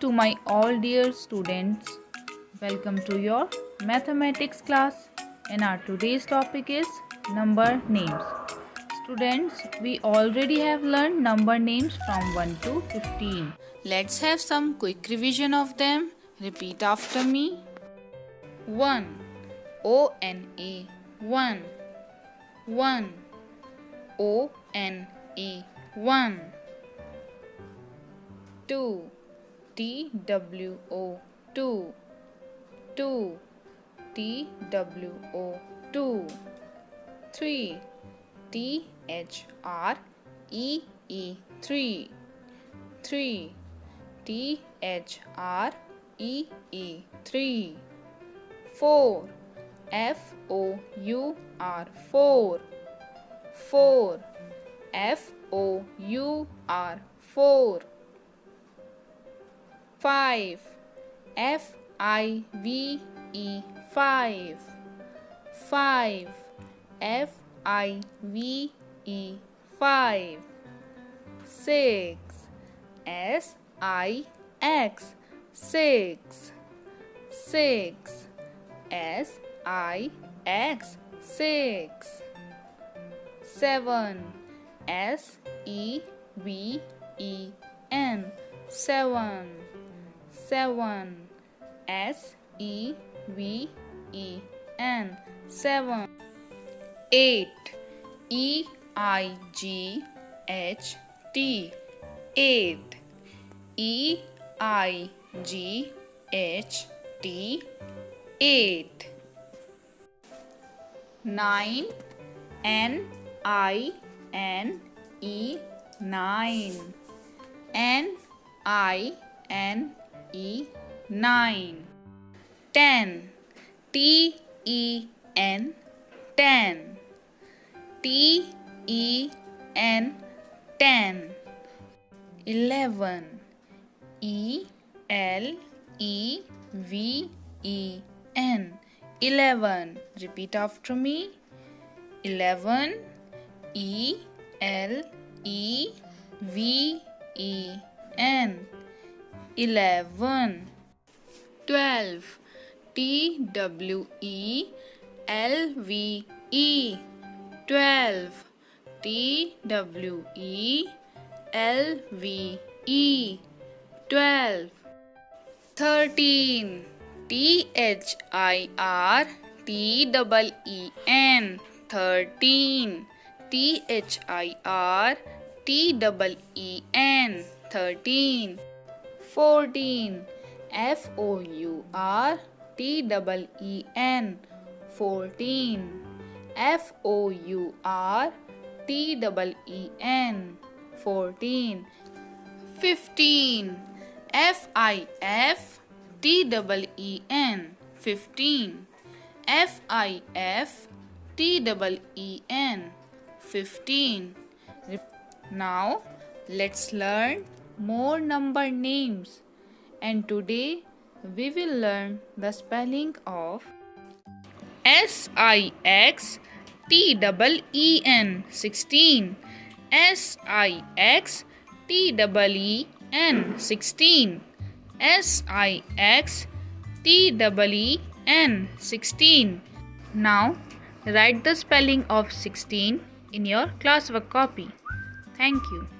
to my all dear students. Welcome to your mathematics class. And our today's topic is number names. Students, we already have learned number names from 1 to 15. Let's have some quick revision of them. Repeat after me. 1 O N A 1 1 O N A 1 2 T W O 2 2 T W O 2 3 T H R E E 3 3 T H R E E 3 4 F O U R 4 4 F O U R 4 5 F I V E 5 5 F I V E 5 6 S I X. 6 6 S I X. 6 7 S E V E N. 7 7 S E V E N. 7 8 E I G H T. 8 E I G H T. 8 9 N I N E 9 N I N E 9 10 T E N. 10 T E N. 10 11 E L E V E N. 11 repeat after me. 11 E L E V E N 11 12 T W E L V E. 12 T W E L V E. 12 13 T H I R T double E N. 13 T H I R T double E N. 13 14 F O U R T double E N. 14 F O U R T double E N. 14 15 F I F T double E N. 15 F I F T double E N. 15 Now let's learn more number names and today we will learn the spelling of S I X T double E N 16 S I X T double E N 16 S I X T double E N 16 Now write the spelling of 16 in your classwork copy. Thank you.